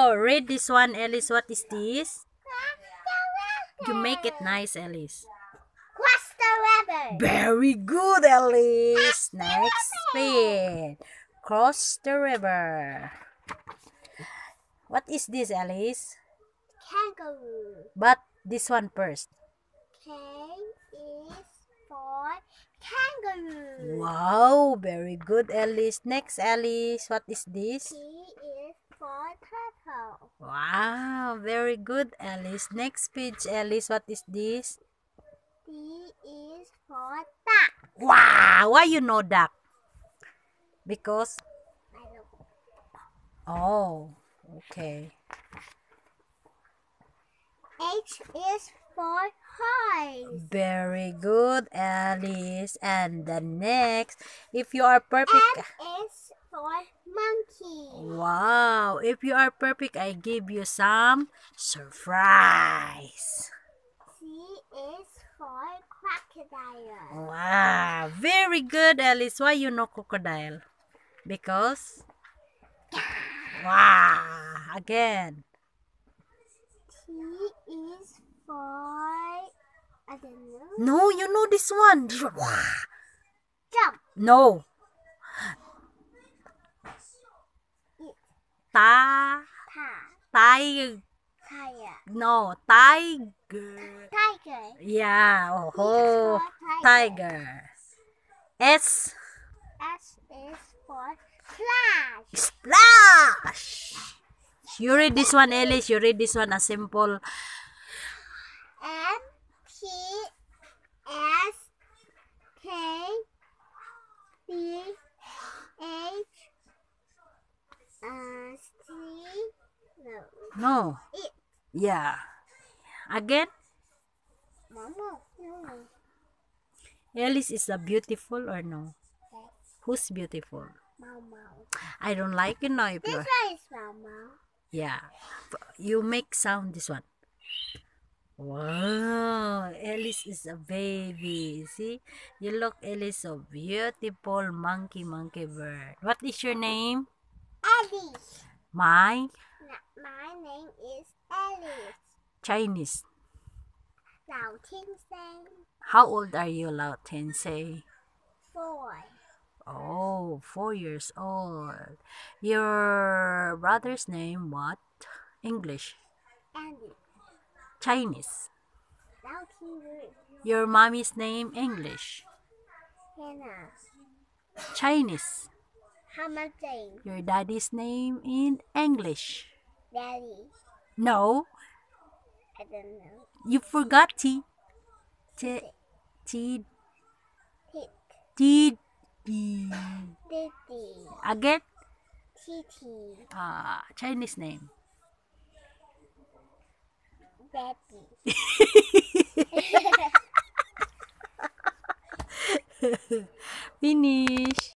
Oh, read this one, Alice. What is this? You make it nice, Alice. Cross the river. Very good, Alice. Next spin. Cross the river. What is this, Alice? Kangaroo. But this one first. K is for kangaroo. Wow, very good, Alice. Next, Alice. What is this? T is for turtle. Wow, very good, Alice. Next page, Alice. What is this? D is for duck. Wow, why you know duck? Because, oh, okay. H is for horse. Very good, Alice. And the next, if you are perfect. M is for monkey. Wow, if you are perfect, I give you some surprise. C is for crocodile. Wow, very good, Alice. Why you know crocodile? Because, wow, again. T is for I don't know. No, you know this one. This one. Jump. No. Ta, Ta. tiger. Tire. No, tiger. Tiger. Yeah, oh, oh tiger. S, S is for flash. splash. You read this one, Alice. You read this one, a simple. No it Yeah. Again, Mama no Alice is a beautiful or no? that's Who's beautiful? Mama. I don't like it now This one is Mama. Yeah. You make sound this one. Wow. Alice is a baby. See? You look, Alice, so beautiful monkey, monkey bird. What is your name? Alice. My My name is Alice. Chinese. Lao Tin Sen. How old are you, Lao Tensei? Four. Oh, four years old. Your brother's name what? English. Andy. Chinese. Lao Tin Ru. Your mommy's name English. Hannah. Chinese. Hama Your daddy's name in English. Daddy. No, I don't know. you forgot T. T. T. T. D. Again, uh, Titi. Chinese name. Daddy.